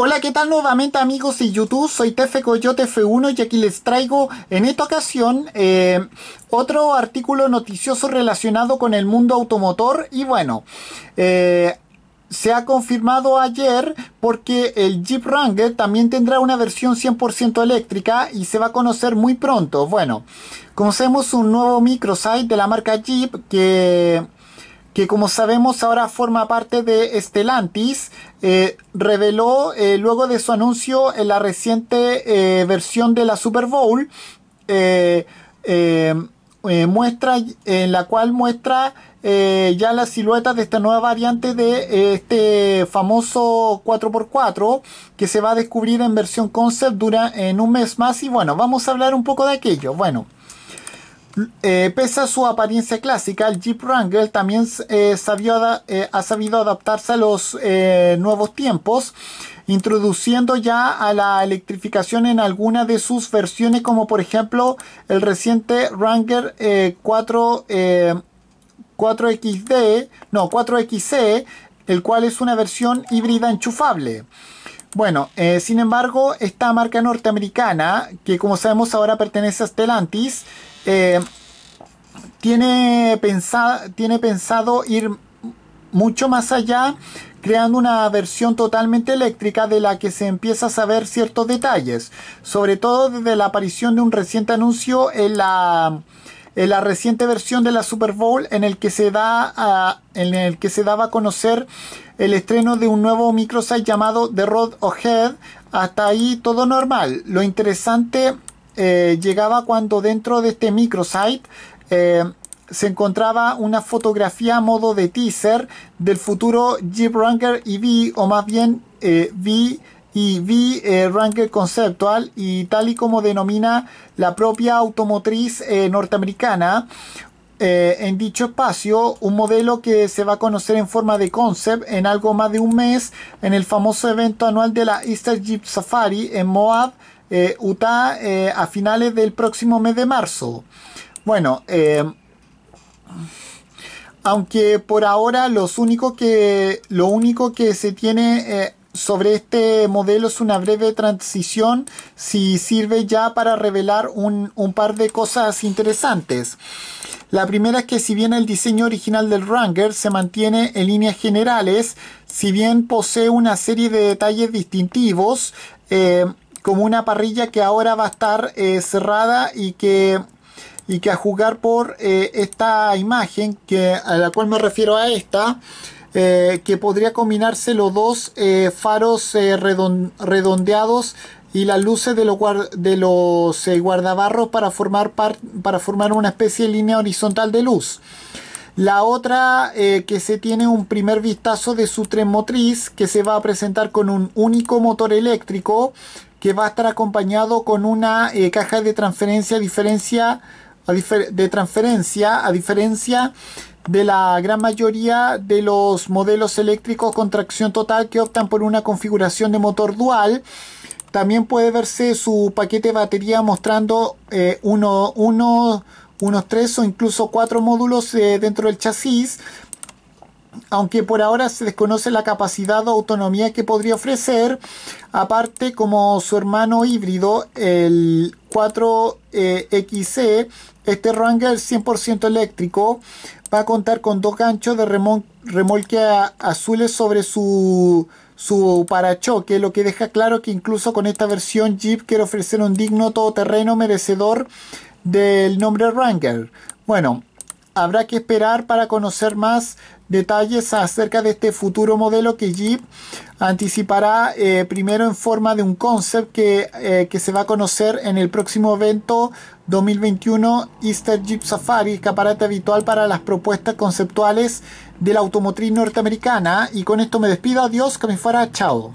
Hola, ¿qué tal nuevamente amigos de YouTube? Soy Tefe Coyote F1 y aquí les traigo en esta ocasión eh, otro artículo noticioso relacionado con el mundo automotor y bueno, eh, se ha confirmado ayer porque el Jeep Wrangler también tendrá una versión 100% eléctrica y se va a conocer muy pronto. Bueno, conocemos un nuevo microsite de la marca Jeep que que como sabemos ahora forma parte de Stellantis, eh, reveló eh, luego de su anuncio en la reciente eh, versión de la Super Bowl, muestra, en la cual muestra ya la silueta de esta nueva variante de este famoso 4x4 que se va a descubrir en versión concept dura en un mes más y bueno, vamos a hablar un poco de aquello. Bueno. Eh, pese a su apariencia clásica, el Jeep Wrangler también eh, eh, ha sabido adaptarse a los nuevos tiempos, introduciendo ya a la electrificación en algunas de sus versiones, como por ejemplo el reciente Wrangler 4, 4XD, no 4XC, el cual es una versión híbrida enchufable. Bueno, sin embargo, esta marca norteamericana, que como sabemos ahora pertenece a Stellantis, eh, tiene, tiene pensado ir mucho más allá, creando una versión totalmente eléctrica de la que se empieza a saber ciertos detalles, sobre todo desde la aparición de un reciente anuncio en la, en la reciente versión de la Super Bowl en el que se da en el que se daba a conocer el estreno de un nuevo microsite llamado The Road Ahead. Hasta ahí todo normal. Lo interesante eh, llegaba cuando dentro de este microsite eh, se encontraba una fotografía a modo de teaser del futuro Jeep Wrangler EV o más bien eh, V y eh, Wrangler Conceptual y tal y como denomina la propia automotriz norteamericana en dicho espacio un modelo que se va a conocer en forma de concept en algo más de un mes en el famoso evento anual de la Easter Jeep Safari en Moab eh, Utah eh, a finales del próximo mes de marzo. Bueno, eh, aunque por ahora los único que, lo único que se tiene sobre este modelo es una breve transición si sirve ya para revelar un, un, par de cosas interesantes. La primera es que si bien el diseño original del Wrangler se mantiene en líneas generales, si bien posee una serie de detalles distintivos, como una parrilla que ahora va a estar eh, cerrada y que y que a jugar por eh, esta imagen que a la cual me refiero a esta eh, que podría combinarse los dos faros redondeados y las luces de los, de los guardabarros para formar, para formar una especie de línea horizontal de luz. La otra que se tiene un primer vistazo de su tren motriz que se va a presentar con un único motor eléctrico que va a estar acompañado con una eh, caja de transferencia, diferencia, de transferencia a diferencia de la gran mayoría de los modelos eléctricos con tracción total que optan por una configuración de motor dual. También puede verse su paquete de batería mostrando eh, uno, unos tres o incluso cuatro módulos eh, dentro del chasis aunque por ahora se desconoce la capacidad o autonomía que podría ofrecer, aparte como su hermano híbrido, el 4XC, este Wrangler 100% eléctrico va a contar con dos ganchos de remolque azules sobre su, su parachoque, lo que deja claro que incluso con esta versión Jeep quiere ofrecer un digno todoterreno merecedor del nombre Wrangler. Bueno, habrá que esperar para conocer más detalles acerca de este futuro modelo que Jeep anticipará eh, primero en forma de un concept que, eh, que, se va a conocer en el próximo evento 2021 Easter Jeep Safari, escaparate habitual para las propuestas conceptuales de la automotriz norteamericana. Y con esto me despido, adiós, que me fuera, chao.